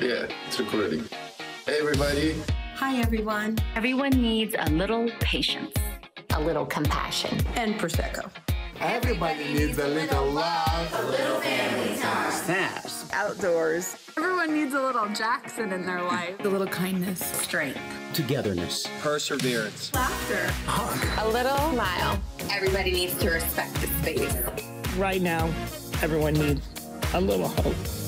Yeah, it's recording. Hey, everybody. Hi, everyone. Everyone needs a little patience, a little compassion, and Prosecco. Everybody needs a little love, a little family time, snaps, outdoors. Everyone needs a little Jackson in their life. A little kindness, strength, togetherness, perseverance, laughter, hug, a little smile. Everybody needs to respect the space. Right now, everyone needs a little hope.